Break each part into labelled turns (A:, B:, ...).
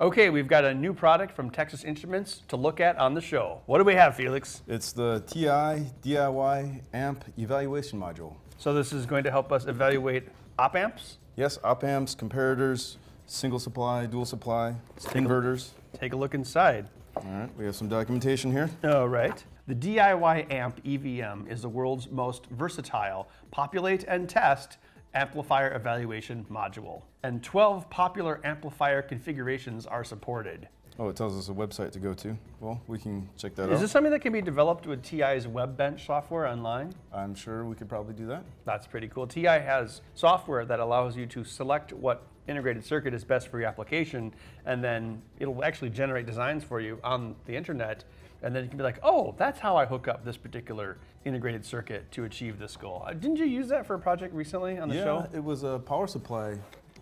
A: Okay, we've got a new product from Texas Instruments to look at on the show. What do we have, Felix?
B: It's the TI DIY amp evaluation module.
A: So this is going to help us evaluate op amps.
B: Yes, op amps, comparators, single supply, dual supply, inverters.
A: Take a look inside.
B: All right, we have some documentation here.
A: All right. The DIY amp EVM is the world's most versatile populate and test amplifier evaluation module. And 12 popular amplifier configurations are supported.
B: Oh, it tells us a website to go to. Well, we can check that
A: Is
B: out.
A: Is this something that can be developed with TI's WebBench software online?
B: I'm sure we could probably do that.
A: That's pretty cool. TI has software that allows you to select what integrated circuit is best for your application, and then it'll actually generate designs for you on the internet. And then you can be like, oh, that's how I hook up this particular integrated circuit to achieve this goal. Uh, didn't you use that for a project recently on the
B: yeah,
A: show?
B: it was a power supply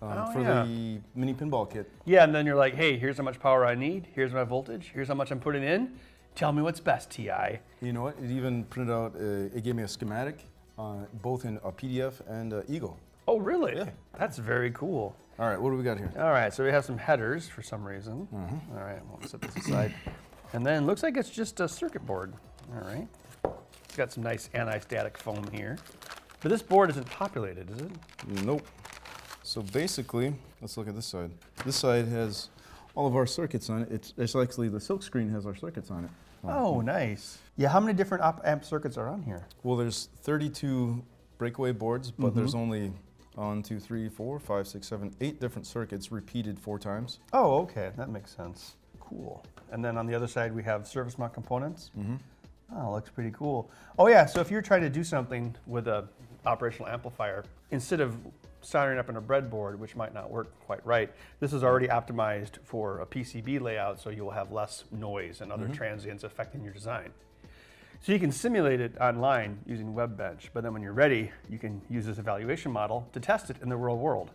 B: um,
A: Oh,
B: for
A: yeah.
B: the mini pinball kit.
A: Yeah, and then you're like, hey, here's how much power I need. Here's my voltage. Here's how much I'm putting in. Tell me what's best, TI.
B: You know what? It even printed out, uh, it gave me a schematic, uh, both in a PDF and uh, Eagle.
A: Oh, really?
B: Yeah.
A: That's very cool.
B: All right, what do we got here?
A: All right, so we have some headers for some reason.
B: Mm-hmm.
A: All right, we'll set this aside. And then looks like it's just a circuit board. All right. It's got some nice anti-static foam here. But this board isn't populated, is it?
B: Nope. So basically, let's look at this side. This side has all of our circuits on it. It's, it's actually the silk screen has our circuits on it.
A: Oh, nice. Yeah, how many different op amp circuits are on here?
B: Well, there's 32 breakaway boards, but there's mm-hmm. only on two, three, four, five, six, seven, eight different circuits repeated four times.
A: Oh, okay, that makes sense. Cool. And then on the other side, we have surface mount components. Mm-hmm. Oh, looks pretty cool. Oh yeah, so if you're trying to do something with a operational amplifier, instead of soldering up in a breadboard, which might not work quite right, this is already optimized for a PCB layout, so you'll have less noise and other transients affecting your design. So you can simulate it online using WebBench, but then when you're ready, you can use this evaluation model to test it in the real world.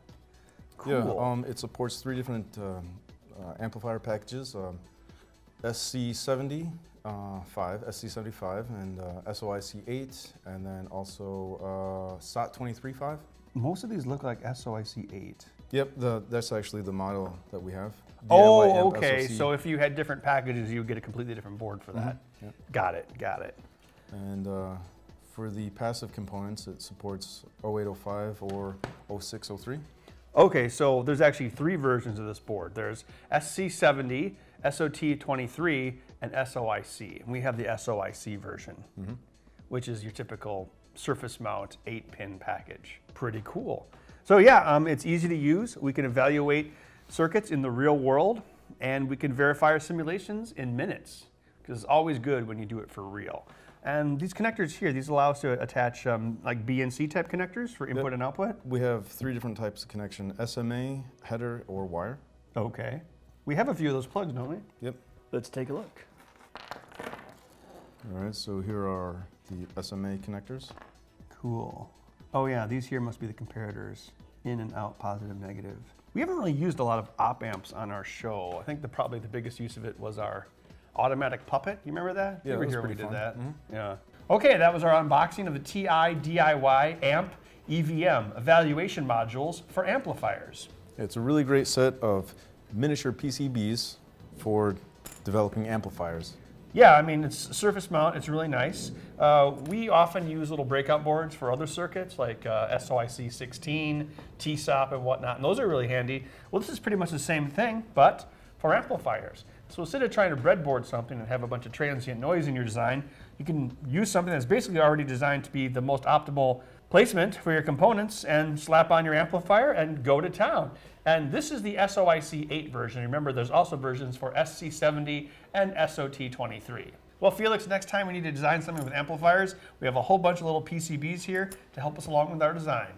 A: Cool.
B: Yeah, um, it supports three different um, uh, amplifier packages: um, SC70, uh, 5, SC75, and uh, SOIC8, and then also uh, SOT235.
A: Most of these look like SOIC 8.
B: Yep, the, that's actually the model that we have. DIY
A: Oh, okay.
B: SOIC.
A: So if you had different packages, you would get a completely different board for that.
B: Mm-hmm. Yep.
A: Got it. Got it.
B: And uh, for the passive components, it supports 0805 or 0603.
A: Okay, so there's actually three versions of this board. There's SC70, SOT23, and SOIC. And we have the SOIC version,
B: Mm-hmm.
A: which is your typical surface mount eight pin package. Pretty cool. So yeah, um, it's easy to use. We can evaluate circuits in the real world, and we can verify our simulations in minutes, because it's always good when you do it for real. And these connectors here, these allow us to attach um, like BNC type connectors for input and output.
B: We have three different types of connection SMA, header, or wire.
A: Okay. We have a few of those plugs, don't we?
B: Yep.
A: Let's take a look.
B: All right, so here are the SMA connectors.
A: Cool. Oh yeah, these here must be the comparators. In and out, positive, negative. We haven't really used a lot of op amps on our show. I think the probably the biggest use of it was our automatic puppet. You remember that?
B: Yeah,
A: you were here when we did that.
B: fun.
A: Yeah. Okay, that was our unboxing of the TI DIY amp EVM evaluation modules for amplifiers.
B: It's a really great set of miniature PCBs for developing amplifiers.
A: Yeah, I mean, it's surface mount, it's really nice. Uh, we often use little breakout boards for other circuits like uh, SOIC 16, TSOP, and whatnot, and those are really handy. Well, this is pretty much the same thing, but for amplifiers. So instead of trying to breadboard something and have a bunch of transient noise in your design, you can use something that's basically already designed to be the most optimal placement for your components and slap on your amplifier and go to town. And this is the SOIC 8 version. Remember, there's also versions for SC70 and SOT23. Well, Felix, next time we need to design something with amplifiers, we have a whole bunch of little PCBs here to help us along with our design.